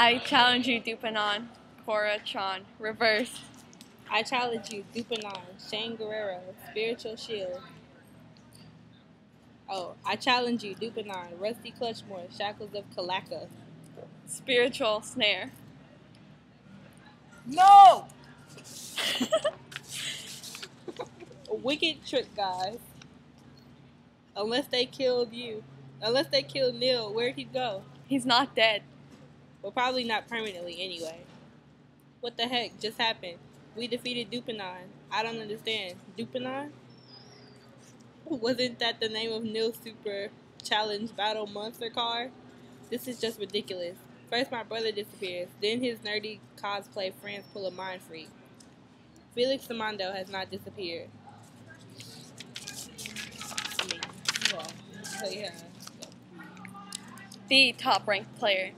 I challenge you, Dupanon. Cora Tron. Reverse. I challenge you, Dupanon, Shane Guerrero, Spiritual Shield. Oh, I challenge you, Dupanon, Rusty Clutchmore, Shackles of Kalaka. Spiritual Snare. No! Wicked trick guys. Unless they killed you. Unless they killed Neil, where'd he go? He's not dead. Well, probably not permanently anyway. What the heck just happened? We defeated Dupanon. I don't understand. Dupanon? Wasn't that the name of Neil's Super Challenge Battle Monster car? This is just ridiculous. First, my brother disappears. Then, his nerdy cosplay friends pull a mind freak. Felix Samando has not disappeared. Well, so yeah. The top ranked player.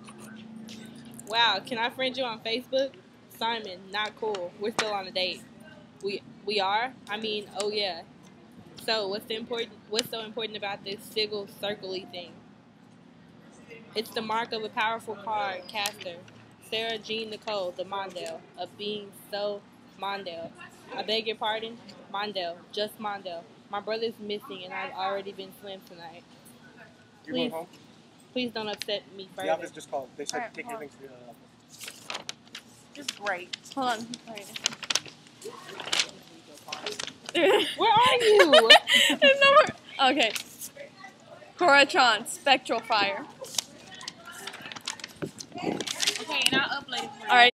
Wow, can I friend you on Facebook? Simon, not cool. We're still on a date. We we are? I mean, oh yeah. So what's the important what's so important about this sigil circly thing? It's the mark of a powerful card caster. Sarah Jean Nicole, the Mondale, of being so Mondale. I beg your pardon? Mondale, just Mondale. My brother's missing and I've already been slim tonight. You're Please. Going home? Please don't upset me The further. office just called. They said Alright, take your things to the office. Just great. Hold on. Sorry. Where are you? There's no more. Okay. Coratron, Spectral Fire.